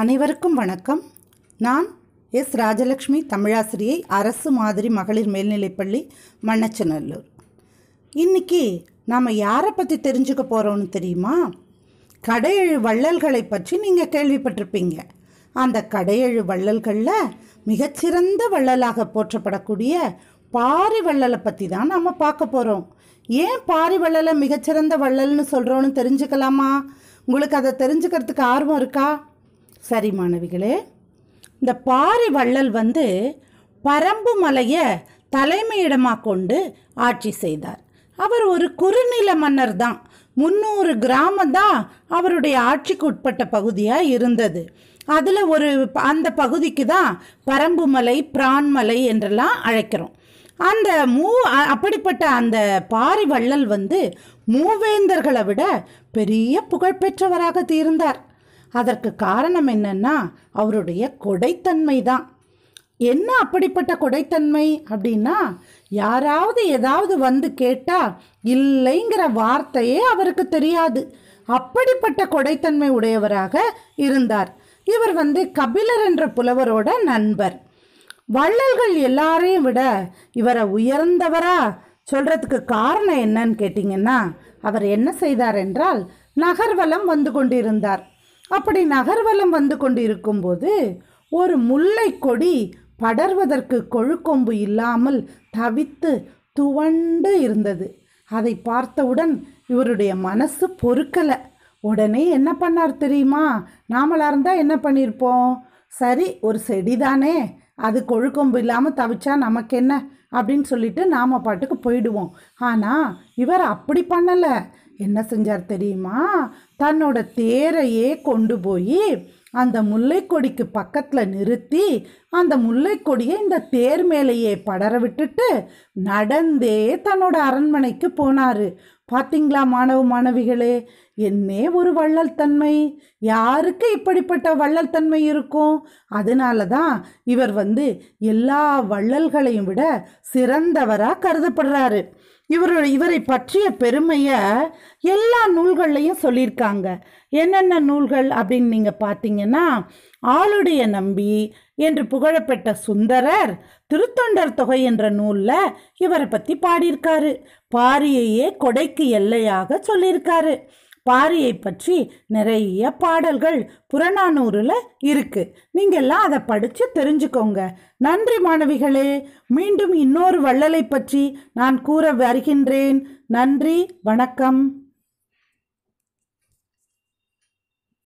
அனைவருக்கும் வணக்கம். நான் எஸ். ராஜலக்ஷ்மி தமிழாசிரியை அரசு மாதிரி மகளிர் மேல்நிலைப்பள்ளி மண்ணச்சநல்லூர். இன்னைக்கு நாம் யாரை பற்றி தெரிஞ்சுக்க போகிறோம்னு தெரியுமா? கடையெழு வள்ளல்களை பற்றி நீங்கள் கேள்விப்பட்டிருப்பீங்க. அந்த கடையெழு வள்ளல்களில் மிகச்சிறந்த வள்ளலாக போற்றப்படக்கூடிய பாரி வள்ளலை பற்றி தான் நாம் பார்க்க போகிறோம் ஏன் பாரி வள்ளலை மிகச்சிறந்த வள்ளல்னு சொல்கிறோன்னு தெரிஞ்சுக்கலாமா? உங்களுக்கு அதை தெரிஞ்சுக்கிறதுக்கு ஆர்வம் இருக்கா? சரி மாணவிகளே இந்த பாரி வள்ளல் வந்து பரம்பு மலையை தலைமையிடமாக கொண்டு ஆட்சி செய்தார். அவர் ஒரு குறுநில மன்னர் தான். முந்நூறு கிராமம் தான் அவருடைய ஆட்சிக்கு உட்பட்ட பகுதியாக இருந்தது. அதில் ஒரு அந்த பகுதிக்கு தான் பரம்புமலை பிரான்மலை என்றெல்லாம் அழைக்கிறோம். அந்த மூ அப்படிப்பட்ட அந்த பாரி வள்ளல் வந்து மூவேந்தர்களை விட பெரிய புகழ்பெற்றவராக தீர்ந்தார். அதற்கு காரணம் என்னன்னா அவருடைய கொடைத்தன்மை தான். என்ன அப்படிப்பட்ட கொடைத்தன்மை அப்படின்னா யாராவது ஏதாவது வந்து கேட்டா இல்லைங்கிற வார்த்தையே அவருக்கு தெரியாது. அப்படிப்பட்ட கொடைத்தன்மை உடையவராக இருந்தார். இவர் வந்து கபிலர் என்ற புலவரோட நண்பர். வள்ளல்கள் எல்லாரையும் விட இவரை உயர்ந்தவரா சொல்றதுக்கு காரணம் என்னன்னு கேட்டிங்கன்னா அவர் என்ன செய்தார் என்றால் நகர்வலம் வந்து கொண்டிருந்தார். அப்படி நகர்வலம் வந்து கொண்டிருக்கும்போது ஒரு முல்லை கொடி படர்வதற்கு கொழுக்கொம்பு இல்லாமல் தவித்து துவண்டு இருந்தது. அதை பார்த்தவுடன் இவருடைய மனசு பொறுக்கலை. உடனே என்ன பண்ணார் தெரியுமா? நாமளாக இருந்தால் என்ன பண்ணியிருப்போம் சரி ஒரு செடி தானே அது கொழுக்கொம்பு இல்லாமல் தவிச்சா நமக்கு என்ன அப்படின்னு சொல்லிட்டு நாம பாட்டுக்கு போயிடுவோம். ஆனால் இவர் அப்படி பண்ணலை. என்ன செஞ்சார் தெரியுமா? தன்னோட தேரையே கொண்டு போய் அந்த முல்லைக்கொடிக்கு பக்கத்தில் நிறுத்தி அந்த முல்லைக்கொடியை இந்த தேர் மேலேயே படர விட்டுட்டு நடந்தே தன்னோட அரண்மனைக்கு போனார். பார்த்தீங்களா மாணவ மாணவிகளே? என்னே ஒரு வள்ளல் தன்மை. யாருக்கு இப்படிப்பட்ட வள்ளல் தன்மை இருக்கும்? அதனால தான் இவர் வந்து எல்லா வள்ளல்களையும் விட சிறந்தவராக கருதப்படுறாரு. இவர் இவரை பற்றிய பெருமையை எல்லா நூல்கள்லையும் சொல்லியிருக்காங்க. என்னென்ன நூல்கள் அப்படின்னு நீங்கள் பார்த்தீங்கன்னா ஆளுடைய நம்பி என்று புகழப்பெற்ற சுந்தரர் திருத்தொண்டர் தொகை என்ற நூலில் இவரை பற்றி பாடியிருக்காரு. பாரியையே கொடைக்கு எல்லையாக சொல்லியிருக்காரு. பாரியை பற்றி நிறைய பாடல்கள் புறநானூறில் இருக்கு. எல்லாம் அதை படித்து தெரிஞ்சுக்கோங்க. நன்றி மாணவிகளே. மீண்டும் இன்னொரு வள்ளலை பற்றி நான் கூற வருகின்றேன். நன்றி வணக்கம்.